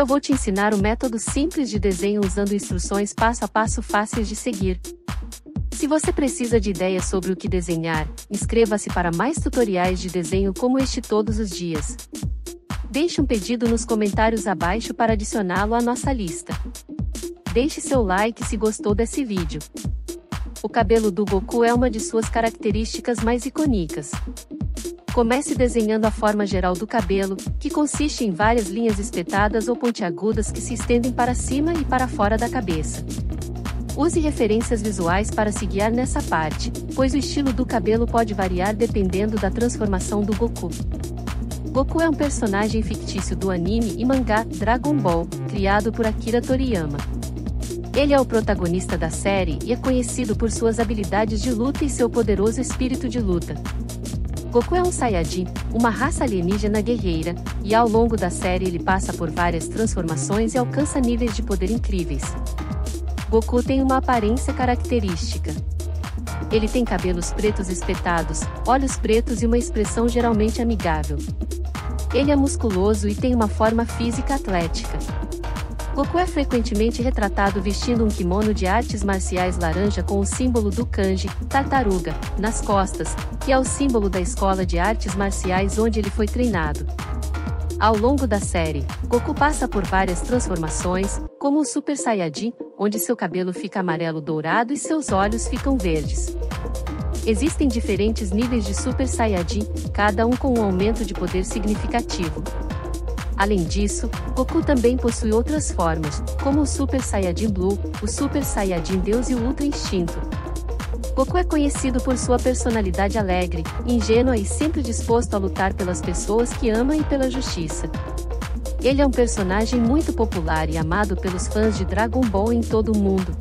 Eu vou te ensinar um método simples de desenho usando instruções passo a passo fáceis de seguir. Se você precisa de ideias sobre o que desenhar, inscreva-se para mais tutoriais de desenho como este todos os dias. Deixe um pedido nos comentários abaixo para adicioná-lo à nossa lista. Deixe seu like se gostou desse vídeo. O cabelo do Goku é uma de suas características mais icônicas. Comece desenhando a forma geral do cabelo, que consiste em várias linhas espetadas ou pontiagudas que se estendem para cima e para fora da cabeça. Use referências visuais para se guiar nessa parte, pois o estilo do cabelo pode variar dependendo da transformação do Goku. Goku é um personagem fictício do anime e mangá Dragon Ball, criado por Akira Toriyama. Ele é o protagonista da série e é conhecido por suas habilidades de luta e seu poderoso espírito de luta. Goku é um Saiyajin, uma raça alienígena guerreira, e ao longo da série ele passa por várias transformações e alcança níveis de poder incríveis. Goku tem uma aparência característica. Ele tem cabelos pretos espetados, olhos pretos e uma expressão geralmente amigável. Ele é musculoso e tem uma forma física atlética. Goku é frequentemente retratado vestindo um kimono de artes marciais laranja com o símbolo do kanji, tartaruga, nas costas, que é o símbolo da escola de artes marciais onde ele foi treinado. Ao longo da série, Goku passa por várias transformações, como o Super Saiyajin, onde seu cabelo fica amarelo dourado e seus olhos ficam verdes. Existem diferentes níveis de Super Saiyajin, cada um com um aumento de poder significativo. Além disso, Goku também possui outras formas, como o Super Saiyajin Blue, o Super Saiyajin Deus e o Ultra Instinto. Goku é conhecido por sua personalidade alegre, ingênua e sempre disposto a lutar pelas pessoas que ama e pela justiça. Ele é um personagem muito popular e amado pelos fãs de Dragon Ball em todo o mundo,